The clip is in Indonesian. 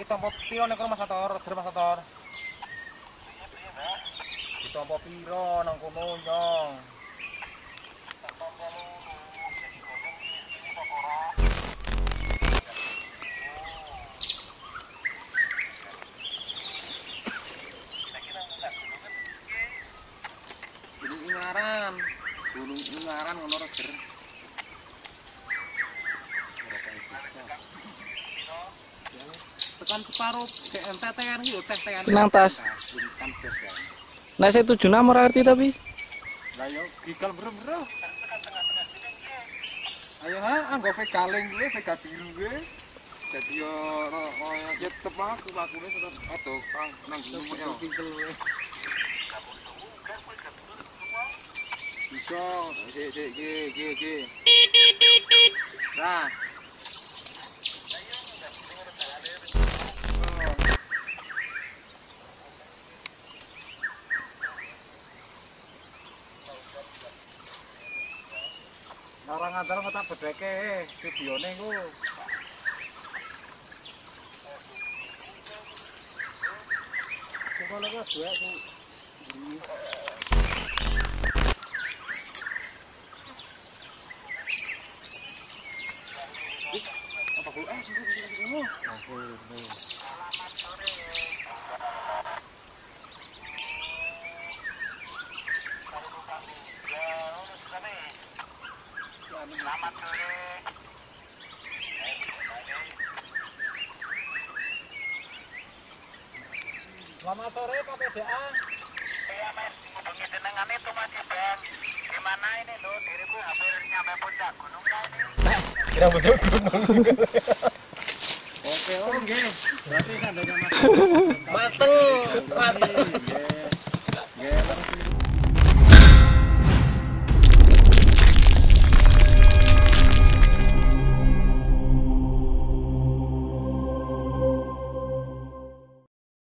Kita mau piro nek rumah sator, rumah. Kita mau piro nang kono nyong. Gunung Ungaran. Gunung Ungaran ngono reger. Tekan separuh TNTTN yo TTN. Nang tas. Kan Nah saya tujuh nama ngerti tapi. Lah yo gigal bro-bro. Ayo ha, anggo vega ling gue, vega biru gue. Jadi yo ya tetep aku lakune tetep aduh kang nang gunung yo. Bisa, sik sik iki iki iki. Nah. Orang ngantar kota bedeke videone ku. Kok lagi dua ku. Apa? Eh, sungguh sungguh sungguh. Selamat sore Pak PDA. Iya men, hubungi jenengan itu Mas Iben. Gimana ini lo, diriku hampir nyampe puncak gunungnya ini. Kira bocor gunung. Oke, oh nggih. Berarti sandalnya Mas. Mateng, mateng.